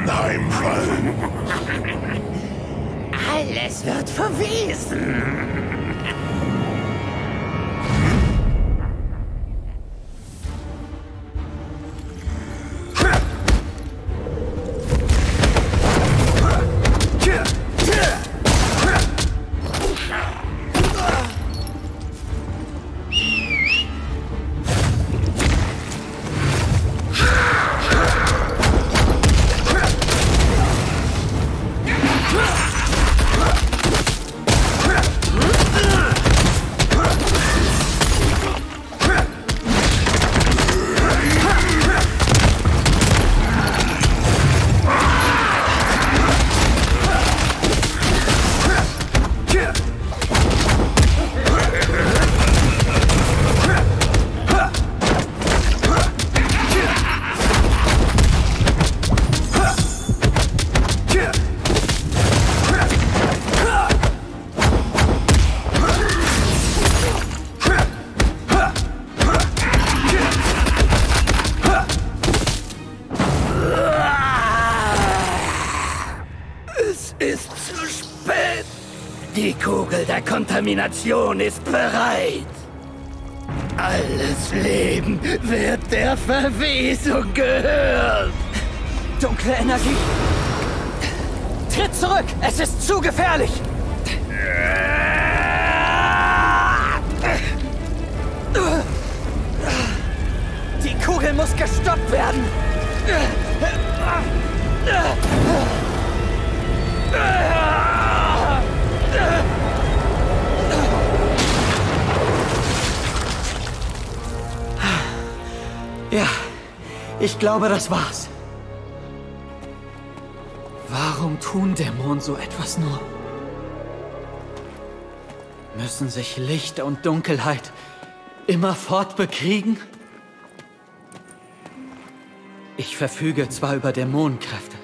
anheimfallen. Alles wird verwesen. Kugel der Kontamination ist bereit. Alles Leben wird der Verwesung gehören. Dunkle Energie. Tritt zurück! Es ist zu gefährlich! Die Kugel muss gestoppt werden! Ja, ich glaube, das war's. Warum tun Dämonen so etwas nur? Müssen sich Licht und Dunkelheit immerfort bekriegen? Ich verfüge zwar über Dämonenkräfte,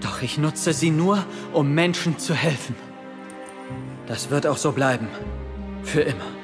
doch ich nutze sie nur, um Menschen zu helfen. Das wird auch so bleiben. Für immer.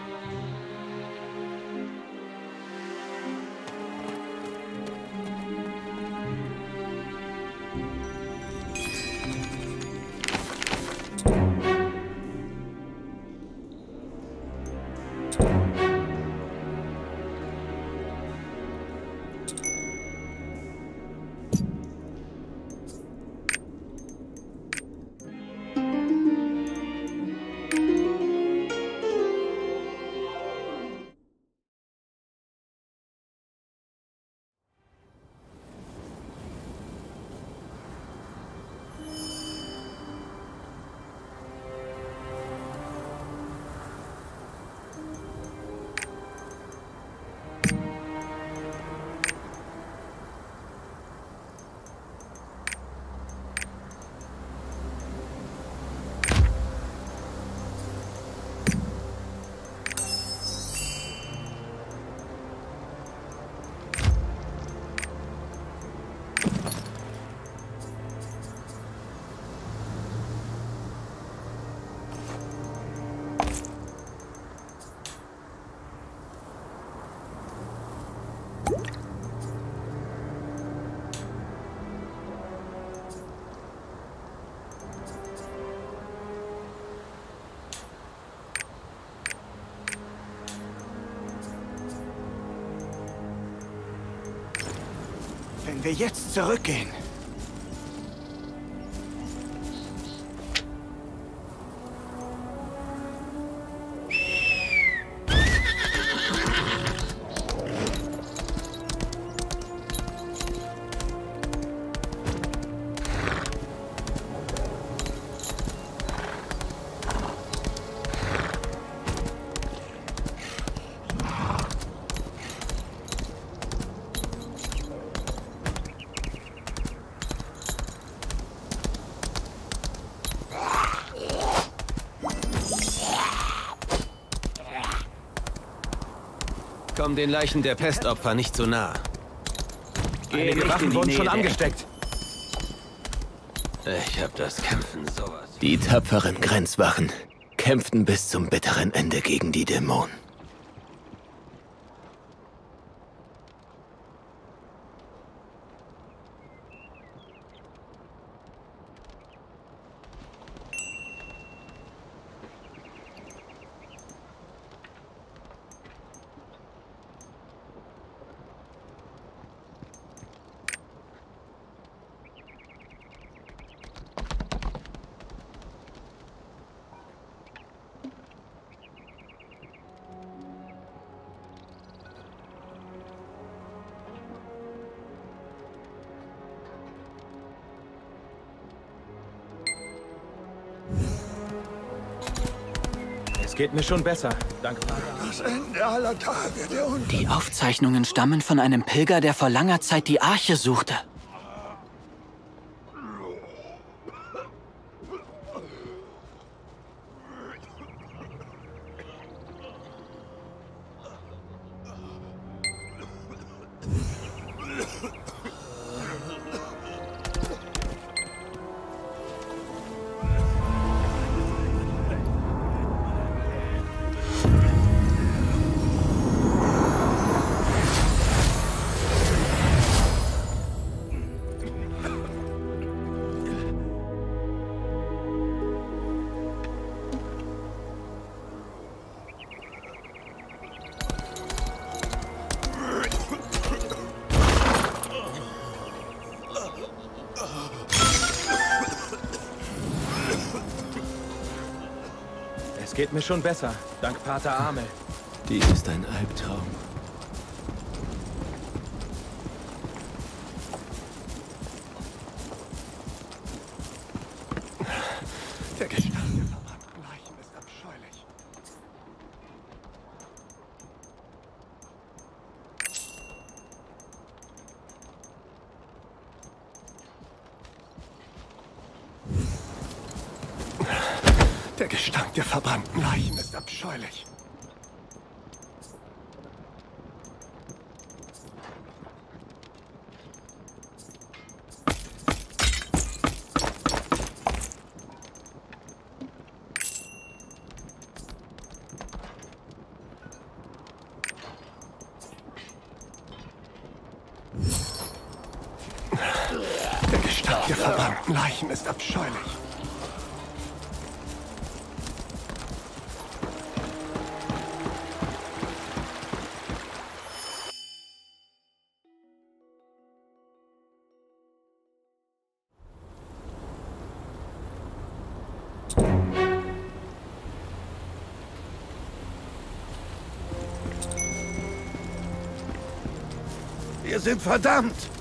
Wenn wir jetzt zurückgehen. Komm den Leichen der Pestopfer nicht so nah. Einige Waffen wurden schon angesteckt. Ich hab das Kämpfen sowas. Die tapferen Grenzwachen kämpften bis zum bitteren Ende gegen die Dämonen. Geht mir schon besser. Danke. Das Ende aller Tage der Die Aufzeichnungen stammen von einem Pilger, der vor langer Zeit die Arche suchte. Geht mir schon besser. Dank Pater Amel. Dies ist ein Albtraum. Der Gestank der verbrannten Leichen ist abscheulich. Der Gestank der verbrannten Leichen ist abscheulich. Der Gestank der verbrannten Leichen ist abscheulich. Wir sind verdammt!